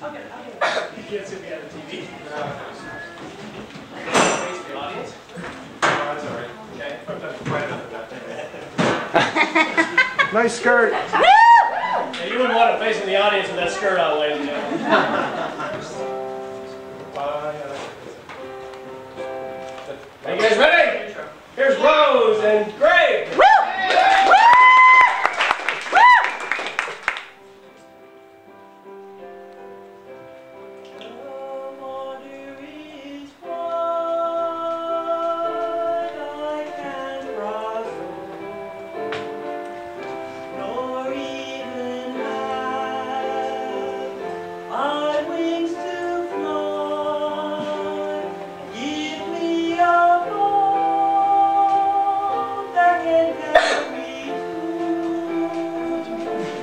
You can't see me on the TV. Nice skirt. Now, you wouldn't want to face in the audience with that skirt on, ladies and gentlemen. Are you guys ready? Here's Rose and Greg.